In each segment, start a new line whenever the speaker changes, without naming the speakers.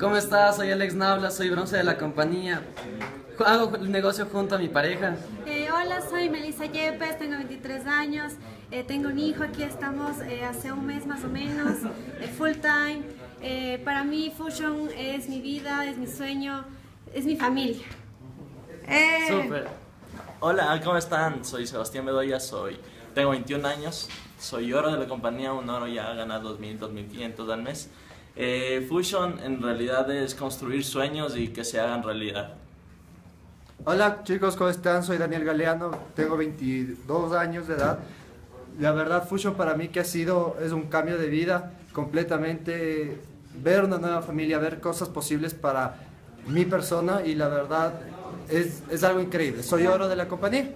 ¿Cómo estás? Soy Alex Nabla, soy bronce de la compañía. Hago el negocio junto a mi pareja.
Eh, hola, soy Melissa Yepes, tengo 23 años, eh, tengo un hijo, aquí estamos eh, hace un mes más o menos, full time. para mí Fusion es mi vida, es mi sueño, es mi familia.
Súper.
Hola, ¿cómo están? Soy Sebastián Bedoya, soy, tengo 21 años, soy oro de la compañía, un oro ya gana 2.000, 2.500 al mes. Eh, Fusion en realidad es construir sueños y que se hagan realidad.
Hola chicos, ¿cómo están? Soy Daniel Galeano, tengo 22 años de edad. La verdad Fusion para mí que ha sido, es un cambio de vida, completamente ver una nueva familia, ver cosas posibles para mi persona y la verdad es, es algo increíble. Soy oro de la compañía.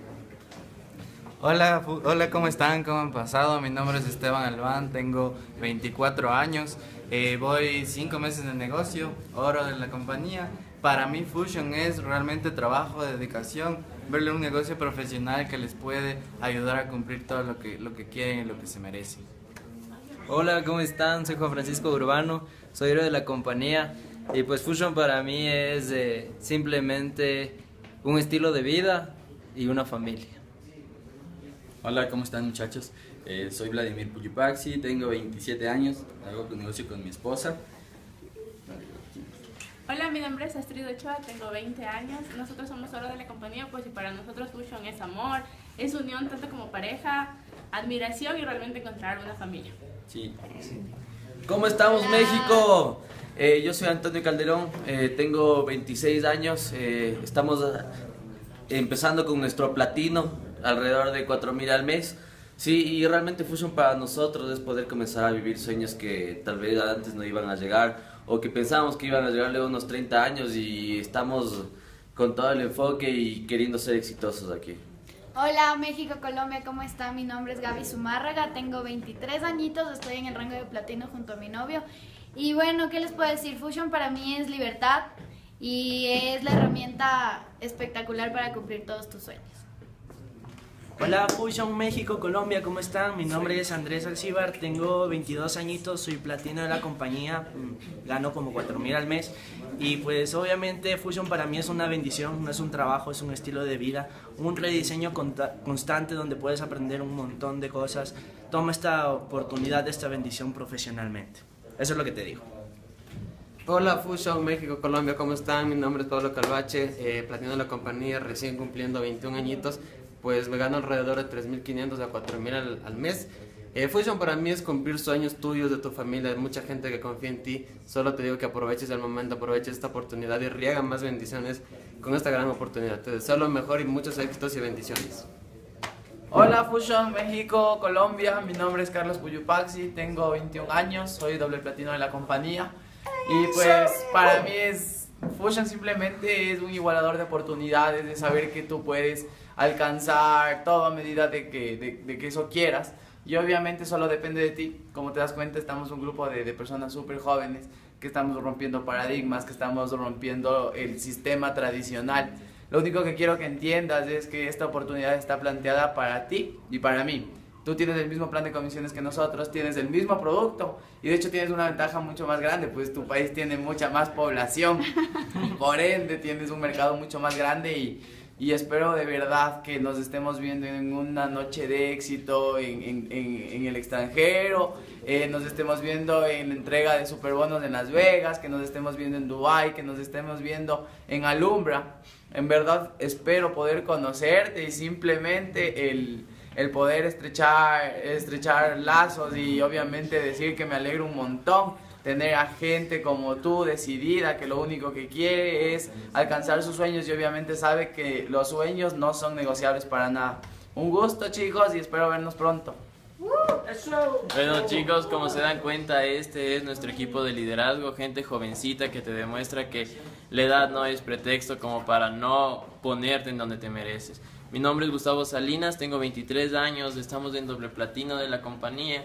Hola, hola, ¿cómo están? ¿Cómo han pasado? Mi nombre es Esteban Albán, tengo 24 años, eh, voy 5 meses de negocio, oro de la compañía. Para mí Fusion es realmente trabajo, dedicación, verle un negocio profesional que les puede ayudar a cumplir todo lo que, lo que quieren y lo que se merecen.
Hola, ¿cómo están? Soy Juan Francisco Urbano, soy héroe de la compañía y pues Fusion para mí es eh, simplemente un estilo de vida y una familia.
Hola, ¿cómo están muchachos? Eh, soy Vladimir Puyipaxi, tengo 27 años, hago un negocio con mi esposa.
Hola, mi nombre es Astrid Ochoa, tengo 20 años. Nosotros somos oro de la compañía, pues y para nosotros Fusion es amor, es unión tanto como pareja, admiración y realmente encontrar una familia.
Sí.
¿Cómo estamos México? Eh, yo soy Antonio Calderón, eh, tengo 26 años, eh, estamos empezando con nuestro platino, alrededor de 4.000 al mes. Sí, y realmente Fusion para nosotros es poder comenzar a vivir sueños que tal vez antes no iban a llegar o que pensábamos que iban a llegarle unos 30 años y estamos con todo el enfoque y queriendo ser exitosos aquí.
Hola México, Colombia, ¿cómo está? Mi nombre es Gaby Zumárraga, tengo 23 añitos, estoy en el rango de platino junto a mi novio. Y bueno, ¿qué les puedo decir? Fusion para mí es libertad y es la herramienta espectacular para cumplir todos tus sueños.
Hola Fusion México, Colombia, ¿cómo están? Mi nombre es Andrés Alcibar, tengo 22 añitos, soy platino de la compañía, mm, gano como 4 mil al mes y pues obviamente Fusion para mí es una bendición, no es un trabajo, es un estilo de vida, un rediseño constante donde puedes aprender un montón de cosas. Toma esta oportunidad, esta bendición profesionalmente. Eso es lo que te digo.
Hola Fusion México, Colombia, ¿cómo están? Mi nombre es Pablo Calvache, eh, platino de la compañía, recién cumpliendo 21 añitos pues me gano alrededor de 3.500 a 4.000 al, al mes. Eh, Fusion para mí es cumplir sueños tuyos, de tu familia, de mucha gente que confía en ti. Solo te digo que aproveches el momento, aproveches esta oportunidad y riega más bendiciones con esta gran oportunidad. Te deseo lo mejor y muchos éxitos y bendiciones.
Hola Fusion México, Colombia, mi nombre es Carlos Puyupaxi, tengo 21 años, soy doble platino de la compañía y pues para mí es Fusion simplemente es un igualador de oportunidades, de saber que tú puedes alcanzar todo a medida de que, de, que eso quieras. Y obviamente solo depende de ti. Como te das cuenta, estamos un grupo de, de personas súper jóvenes que estamos rompiendo paradigmas, que estamos rompiendo el sistema tradicional. Lo único que quiero que entiendas es que esta oportunidad está planteada para ti y para mí. Tú tienes el mismo plan de comisiones que nosotros, tienes el mismo producto y de hecho tienes una ventaja mucho más grande, pues tu país tiene mucha más población, por ende tienes un mercado mucho más grande y, y espero de verdad que nos estemos viendo en una noche de éxito en, en, en, el extranjero, eh, nos estemos viendo en la entrega de superbonos en Las Vegas, que nos estemos viendo en Dubai, que nos estemos viendo en Alumbra. En verdad espero poder conocerte y simplemente el, el poder estrechar, estrechar lazos y obviamente decir que me alegro un montón tener a gente como tú decidida que lo único que quiere es alcanzar sus sueños y obviamente sabe que los sueños no son negociables para nada. Un gusto chicos y espero vernos pronto.
Bueno chicos, como se dan cuenta, este es nuestro equipo de liderazgo, gente jovencita que te demuestra que la edad no es pretexto como para no ponerte en donde te mereces. Mi nombre es Gustavo Salinas, tengo 23 años, estamos en doble platino de la compañía.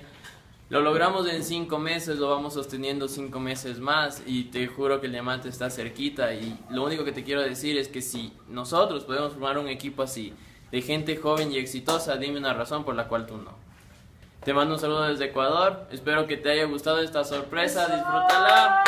Lo logramos en cinco meses, lo vamos sosteniendo cinco meses más y te juro que el diamante está cerquita y lo único que te quiero decir es que si nosotros podemos formar un equipo así de gente joven y exitosa, dime una razón por la cual tú no. Te mando un saludo desde Ecuador, espero que te haya gustado esta sorpresa, disfrútala.